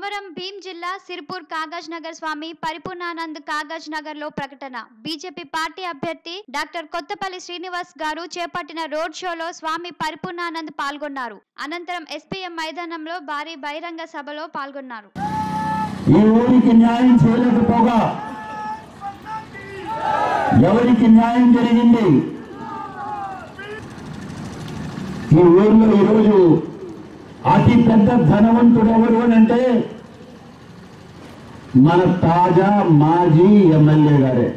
సోమవారం భీం జిల్లా సిర్పూర్ కాగజ్ నగర్ స్వామి పరిపూర్ణానంద్ కాగజ్ నగర్లో ప్రకటన. బీజేపీ పార్టీ అభ్యర్థి డాక్టర్ కొత్తపల్లి శ్రీనివాస్ గారు చేపట్టిన రోడ్ షోలో స్వామి పరిపూర్ణానంద్ పాల్గొన్నారు. అనంతరం ఎస్పీఎం మైదానంలో భారీ బహిరంగ సభలో పాల్గొన్నారు. ఈ ఊరికి న్యాయం చేయలేకపోగా. ఎవరికి న్యాయం జరిగింది? ఈ ఊర్లో ఈరోజు పెద్ద ధనవంతుడు ఎవరు అని అంటే మన తాజా మాజీ ఎమ్మెల్యే గారే.